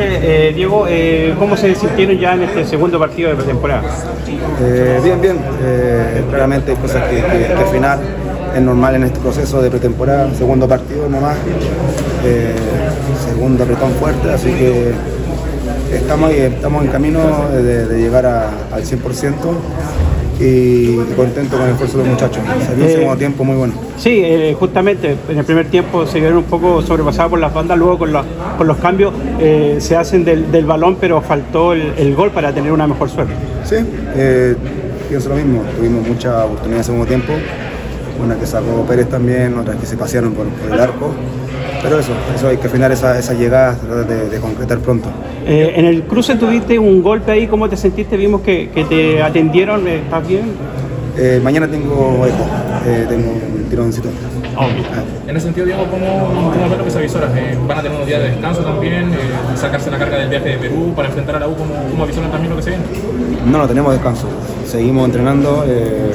Eh, Diego, eh, ¿cómo se sintieron ya en este segundo partido de pretemporada? Eh, bien, bien. Claramente hay cosas que, que, al final es normal en este proceso de pretemporada, segundo partido nomás, segundo apretón fuerte, así que estamos, estamos en camino de, de llegar a, al 100% y, contento con el esfuerzo de los muchachos. Salió un Eh, segundo tiempo muy bueno. Sí, eh, justamente en el primer tiempo se vieron un poco sobrepasados por las bandas, luego con, la- con los cambios eh, se hacen del, del balón, pero faltó el, el gol para tener una mejor suerte. Sí, eh, pienso lo mismo. Tuvimos mucha oportunidad en el segundo tiempo. Una que sacó Pérez también, otras que se pasearon por, por el arco. Pero eso, eso hay que afinar esa, esa llegada, tratar de, de concretar pronto. Eh, en el cruce tuviste un golpe ahí, ¿cómo te sentiste? Vimos que, que te atendieron, eh, ¿estás bien? Eh, mañana tengo eco, eh, tengo un tironcito. En ese sentido, Diego, ¿cómo, cómo ves lo que se avisora? Eh, ¿Van a tener unos días de descanso también? Eh, ¿Sacarse la carga del viaje de Perú para enfrentar a la U? ¿Cómo, cómo avisoran también lo que se viene? No, no tenemos descanso. Seguimos entrenando, eh,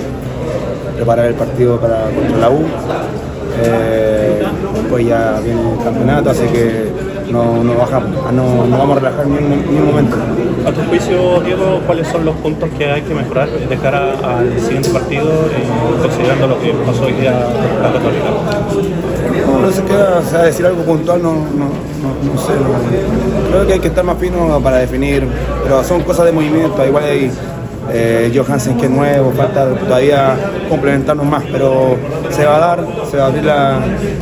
preparar el partido para contra la U. Eh, después ya viene el campeonato, así que no, no bajamos, Ah, no, no vamos a relajar ni un, ni un momento. A tu juicio, Diego, ¿cuáles son los puntos que hay que mejorar de cara al siguiente partido, eh, considerando lo que pasó hoy día la Católica? No, no sé qué, o sea, decir algo puntual, no, no, no, no sé. Creo que hay que estar más fino para definir, pero son cosas de movimiento. Igual hay eh, Johansen que es nuevo, falta todavía complementarnos más, pero se va a dar, se va a abrir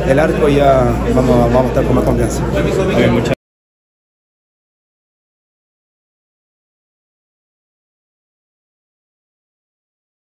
el arco y ya vamos, vamos a estar con más confianza.